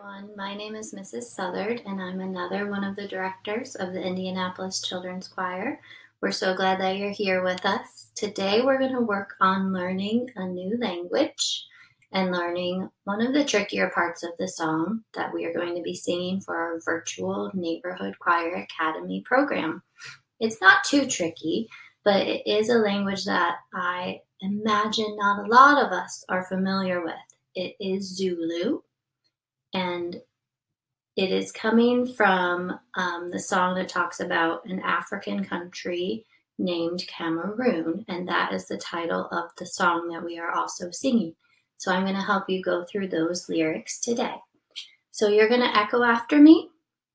My name is Mrs. Southard, and I'm another one of the directors of the Indianapolis Children's Choir. We're so glad that you're here with us. Today, we're going to work on learning a new language and learning one of the trickier parts of the song that we are going to be singing for our virtual Neighborhood Choir Academy program. It's not too tricky, but it is a language that I imagine not a lot of us are familiar with. It is Zulu, and it is coming from um, the song that talks about an African country named Cameroon, and that is the title of the song that we are also singing. So I'm going to help you go through those lyrics today. So you're going to echo after me,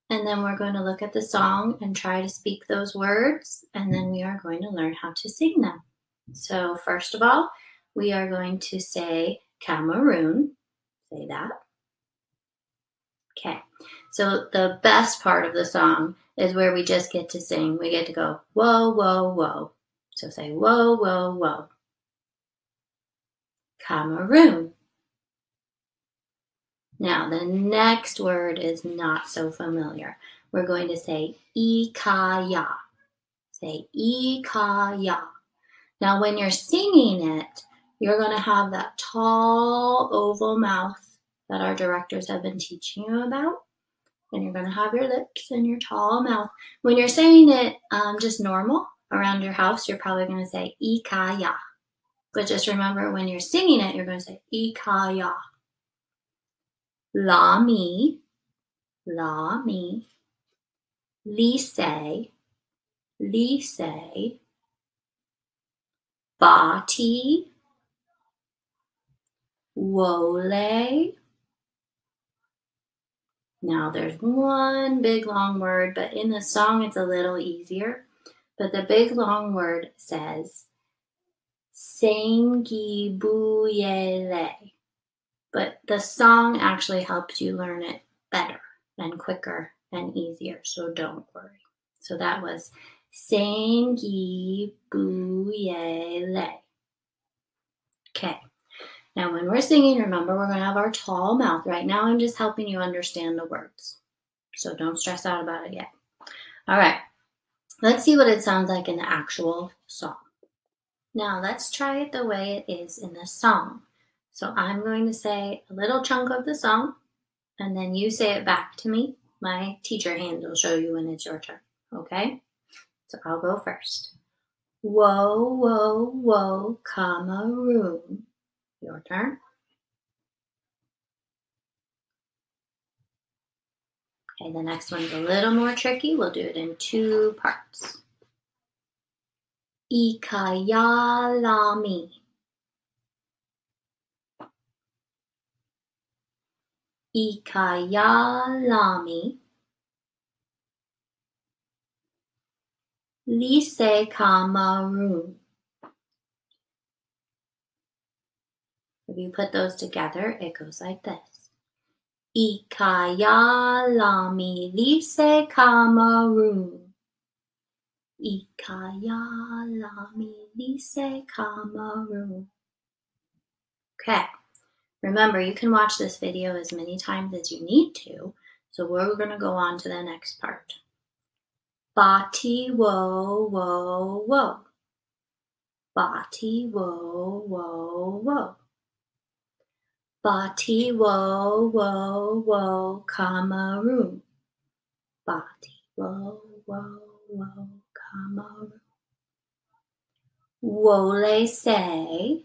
and then we're going to look at the song and try to speak those words, and then we are going to learn how to sing them. So, first of all, we are going to say Cameroon. Say that. Okay. So, the best part of the song is where we just get to sing. We get to go, whoa, whoa, whoa. So, say, whoa, whoa, whoa. Cameroon. Now, the next word is not so familiar. We're going to say ikaya. Say ikaya. Now, when you're singing it, you're going to have that tall oval mouth that our directors have been teaching you about. And you're going to have your lips and your tall mouth. When you're saying it um, just normal around your house, you're probably going to say ikaya. But just remember when you're singing it, you're going to say ikaya. La mi, la mi, lise, lise, bati, wole. Now there's one big long word, but in the song it's a little easier. But the big long word says Sangibuyele. But the song actually helps you learn it better and quicker and easier, so don't worry. So that was Sangibuyele. Okay. Now, when we're singing, remember we're going to have our tall mouth. Right now, I'm just helping you understand the words. So don't stress out about it yet. All right. Let's see what it sounds like in the actual song. Now let's try it the way it is in the song. So I'm going to say a little chunk of the song, and then you say it back to me. My teacher hand will show you when it's your turn. Okay? So I'll go first. Whoa, whoa, whoa, Cameroon. Your turn. Okay, the next one's a little more tricky. We'll do it in two parts. Ikayalami. Ikayalami. Lise Cameroon. You put those together, it goes like this. Ikayalami Lise Cameroon. Ikayalami Lise Cameroon. Okay. Remember, you can watch this video as many times as you need to. So we're going to go on to the next part. Bati wo wo wo. Bati wo wo wo. Bati wo wo wo Cameroon. Bati wo wo wo. Cameroon. Wole say,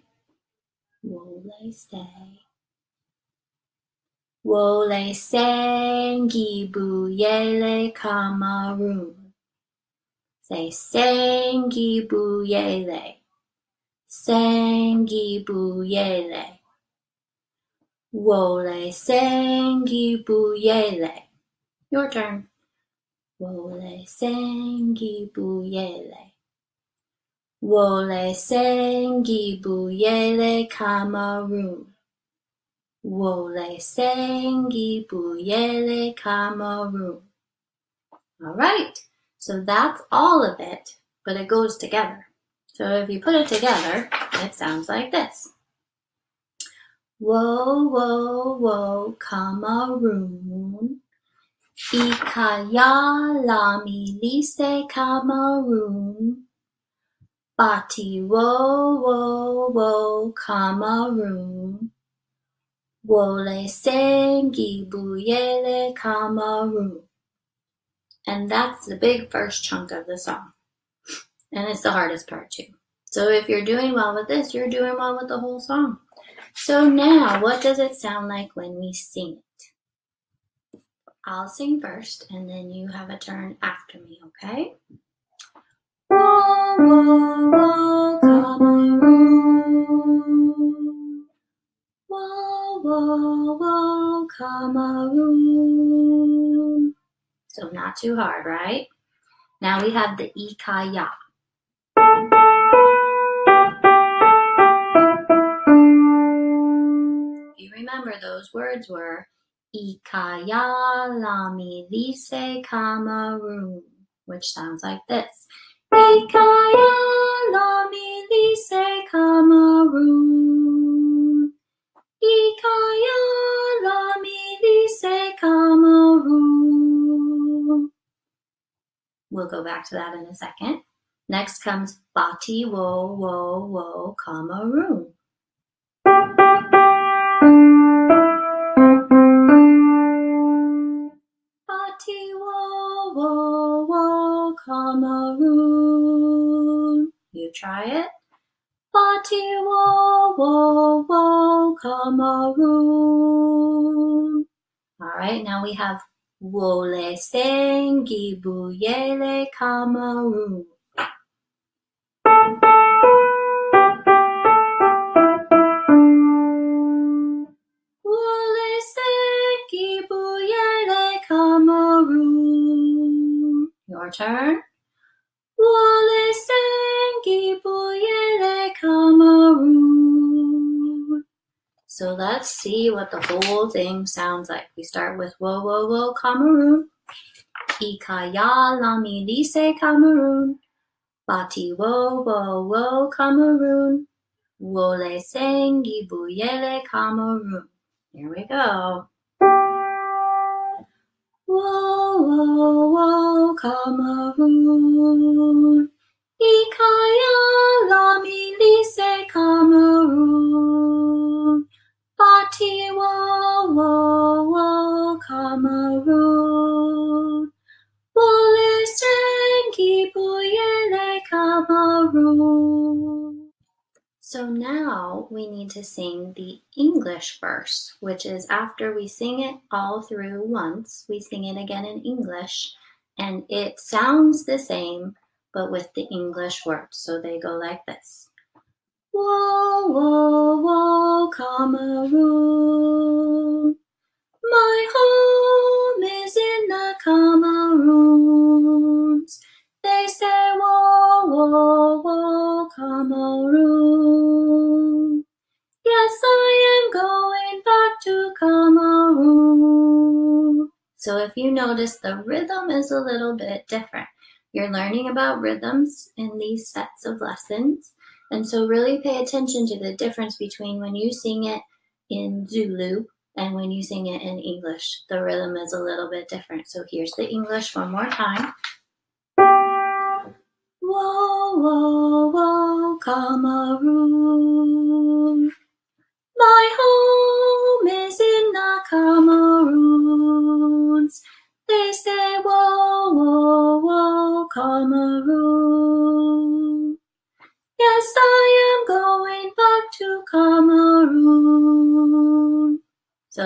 wole say, wole sengi buyele Cameroon. Say sangi bu ye le. sengi buyele, sengi buyele. Wole sengi buyele. Your turn. Wole sengi buyele. Wole sengi buyele Cameroon. Wole sengi buyele Cameroon. All right, so that's all of it, but it goes together. So if you put it together, it sounds like this. Whoa, whoa, whoa, Cameroon. Ikaya la milise Cameroon. Bati wo wo wo Cameroon. Wole sengi buyele Cameroon. And that's the big first chunk of the song. And it's the hardest part too. So if you're doing well with this, you're doing well with the whole song. So now, what does it sound like when we sing it? I'll sing first, and then you have a turn after me, okay? Cameroon. So not too hard, right? Now we have the ikaya. Those words were Ikaya Lami Lise Cameroon, which sounds like this. Ikaya Lami Lise Cameroon. Ikaya Lami Lise Cameroon. We'll go back to that in a second. Next comes Bati Wo Wo Wo Cameroon. Cameroon. You try it. Bati Wo Wo Wo Cameroon. All right, now we have Wole Sengi Buyele Cameroon. Turn. So let's see what the whole thing sounds like. We start with whoa, whoa, whoa, Cameroon. Ikaya lami lise Cameroon. Bati wo, wo, wo, Cameroon. Wole sengi buyele Cameroon. Here we go. Whoa, whoa, whoa, Cameroon. Verse, which is after we sing it all through once, we sing it again in English, and it sounds the same, but with the English words. So they go like this. Whoa, whoa, whoa, Cameroon. My home is in the Cameroons. You notice, the rhythm is a little bit different. You're learning about rhythms in these sets of lessons. And so really pay attention to the difference between when you sing it in Zulu and when you sing it in English. The rhythm is a little bit different. So here's the English one more time. Whoa, whoa, whoa, Cameroon. My home is in the Cameroons.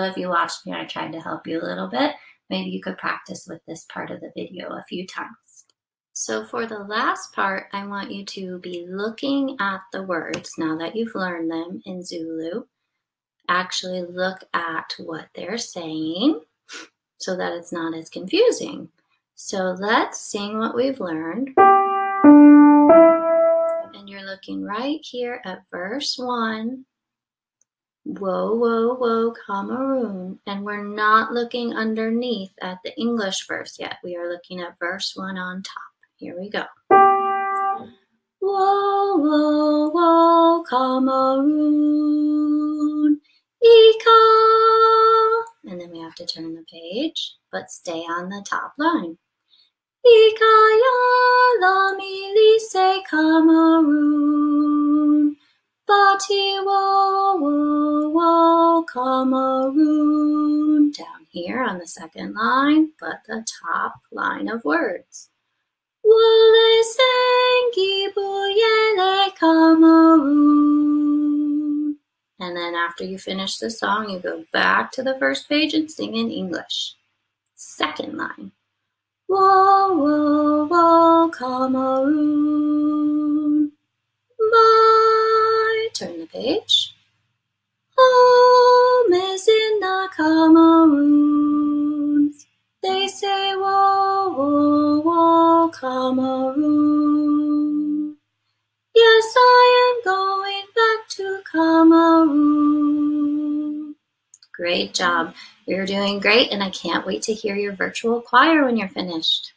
If you watched me, I tried to help you a little bit. Maybe you could practice with this part of the video a few times. So for the last part, I want you to be looking at the words now that you've learned them in Zulu. Actually look at what they're saying so that it's not as confusing. So let's sing what we've learned. And you're looking right here at verse 1. Whoa, whoa, whoa, Cameroon. And we're not looking underneath at the English verse yet. We are looking at verse 1 on top. Here we go. Whoa, whoa, whoa, Cameroon. Ika. And then we have to turn the page, but stay on the top line. Ikaya la milise Cameroon. Bati wo wo wo Cameroon. Down here on the second line, but the top line of words. Wole sengi buyele Cameroon. And then after you finish the song, you go back to the first page and sing in English. Second line. Whoa, whoa, whoa, Cameroon. Turn the page. Home is in the Cameroons. They say, whoa, whoa, whoa, Cameroon. Yes, I am going back to Cameroon. Great job. You're doing great, and I can't wait to hear your virtual choir when you're finished.